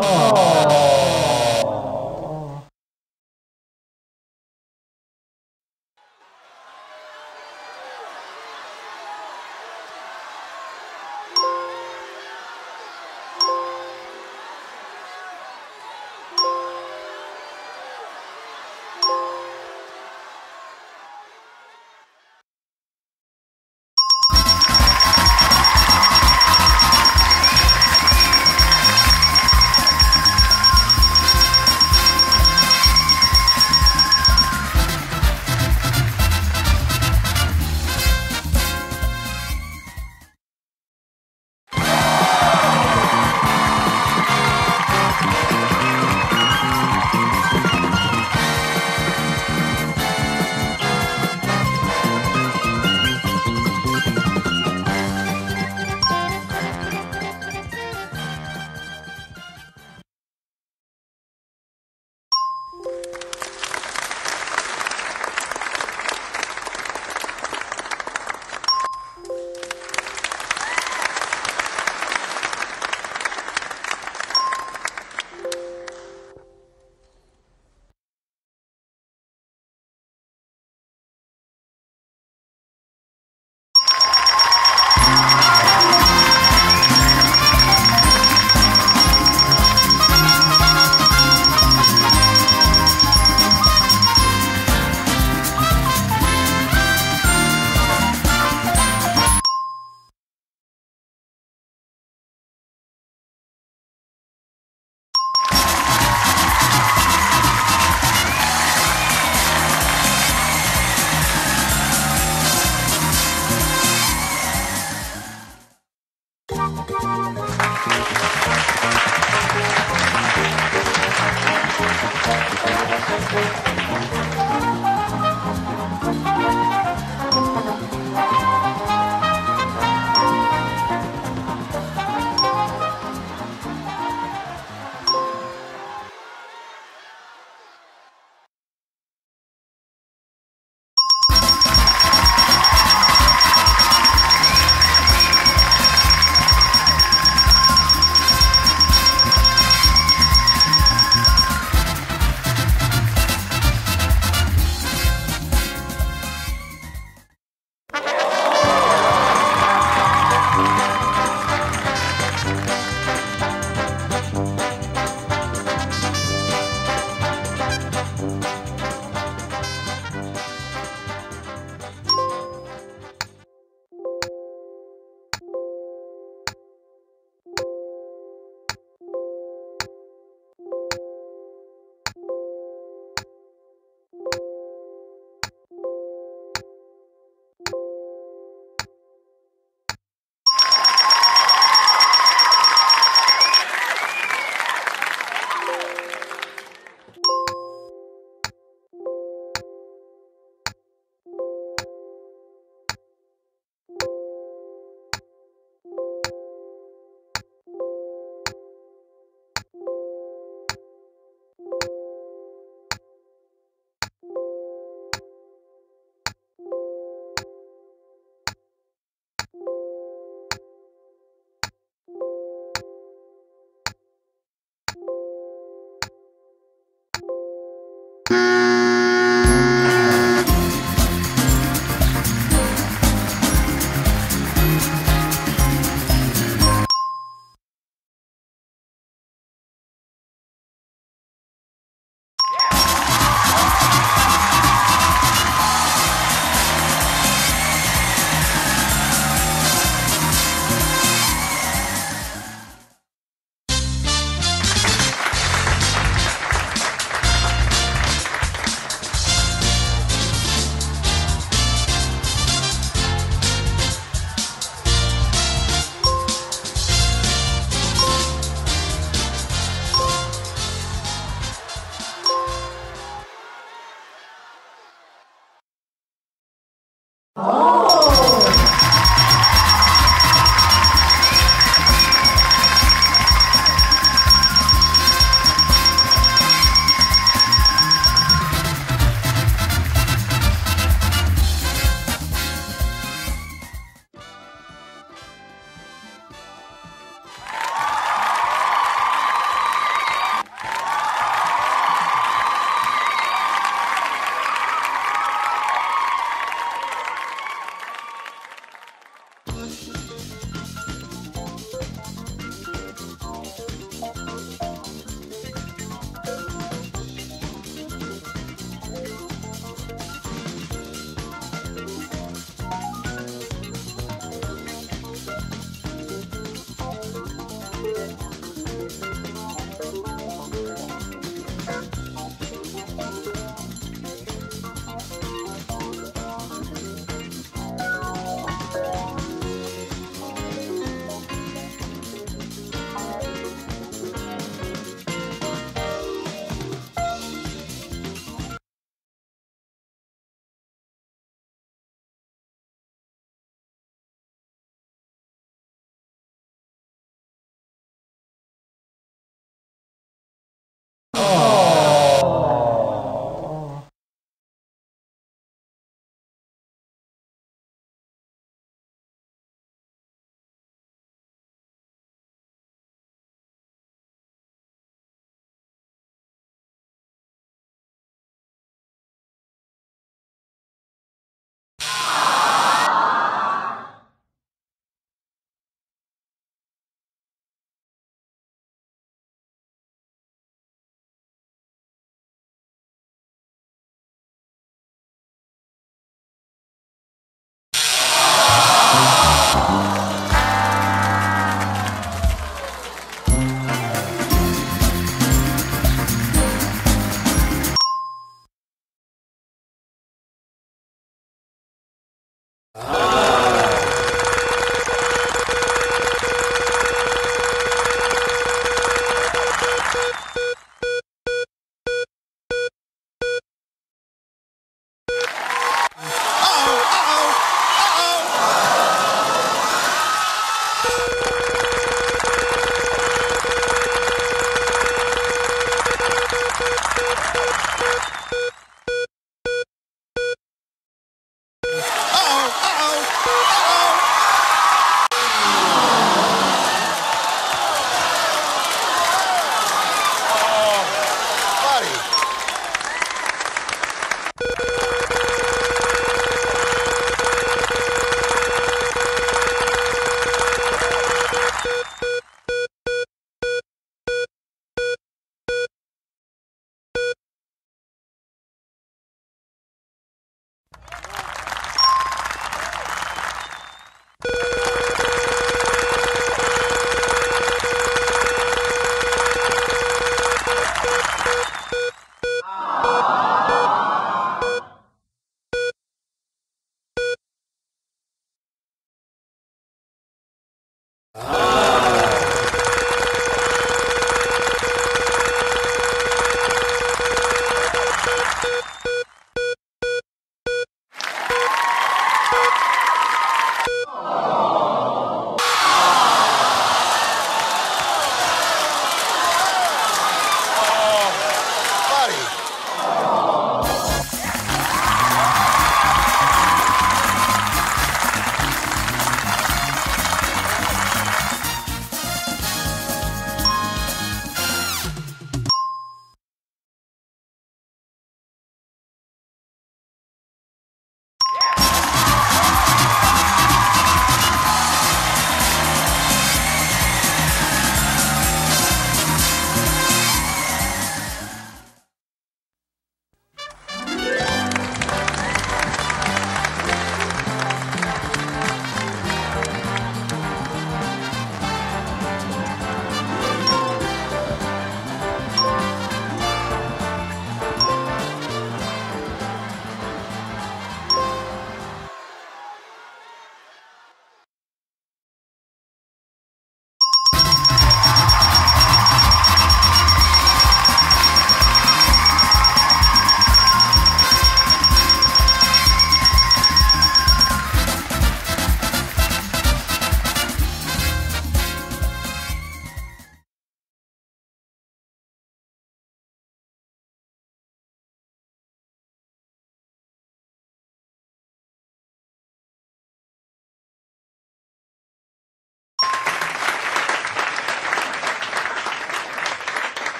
Oh.